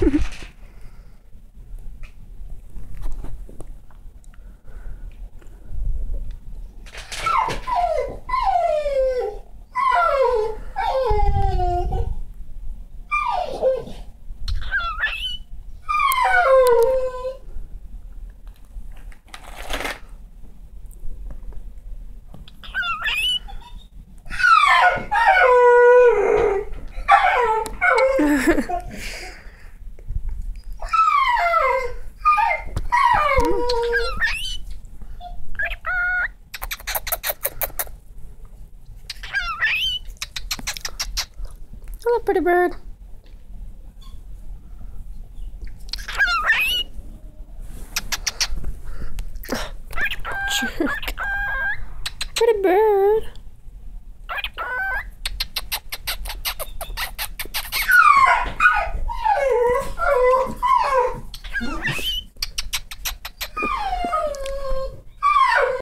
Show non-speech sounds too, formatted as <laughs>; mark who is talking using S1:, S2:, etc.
S1: Ha. <laughs> Hello, pretty bird. <laughs> Jerk. Pretty bird.